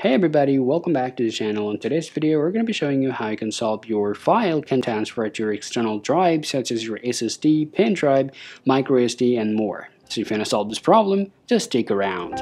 Hey everybody, welcome back to the channel. In today's video, we're going to be showing you how you can solve your file can transfer to your external drive such as your SSD, pen drive, microSD, and more. So if you want to solve this problem, just stick around.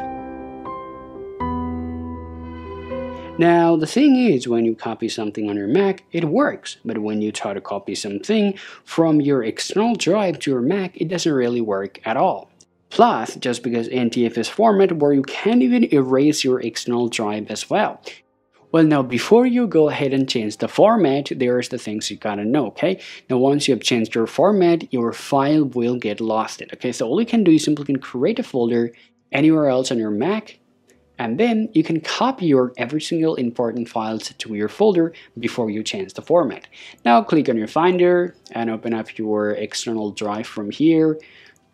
Now, the thing is, when you copy something on your Mac, it works. But when you try to copy something from your external drive to your Mac, it doesn't really work at all. Plus, just because NTFS format where you can't even erase your external drive as well. Well, now before you go ahead and change the format, there's the things you gotta know, okay? Now, once you have changed your format, your file will get lost. Okay, so all you can do is simply can create a folder anywhere else on your Mac, and then you can copy your every single important files to your folder before you change the format. Now, click on your Finder and open up your external drive from here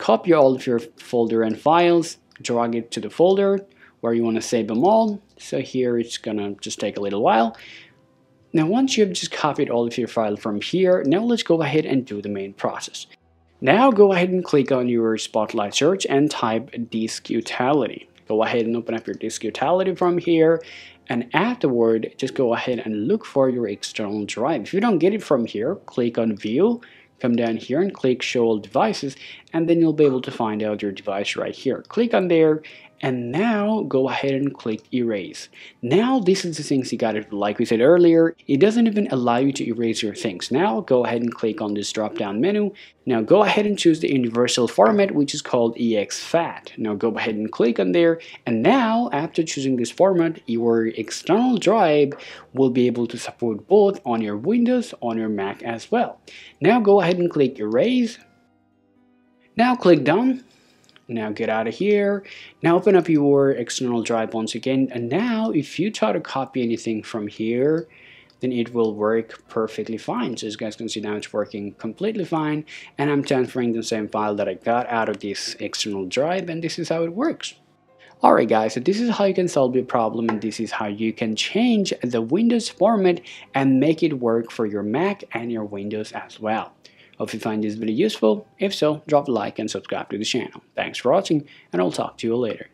copy all of your folder and files, drag it to the folder where you want to save them all. So here it's gonna just take a little while. Now once you've just copied all of your file from here, now let's go ahead and do the main process. Now go ahead and click on your Spotlight search and type disk utility. Go ahead and open up your disk utility from here and afterward just go ahead and look for your external drive. If you don't get it from here, click on view come down here and click show all devices and then you'll be able to find out your device right here. Click on there and now go ahead and click erase. Now this is the things you got it like we said earlier it doesn't even allow you to erase your things. Now go ahead and click on this drop down menu. Now go ahead and choose the universal format which is called exFAT. Now go ahead and click on there. And now after choosing this format your external drive will be able to support both on your Windows on your Mac as well. Now go ahead and click erase. Now click done now get out of here. Now open up your external drive once again. And now if you try to copy anything from here then it will work perfectly fine. So as you guys can see now it's working completely fine. And I'm transferring the same file that I got out of this external drive and this is how it works. Alright guys, so this is how you can solve your problem and this is how you can change the Windows format and make it work for your Mac and your Windows as well. Hope you find this video useful. If so, drop a like and subscribe to the channel. Thanks for watching and I'll talk to you later.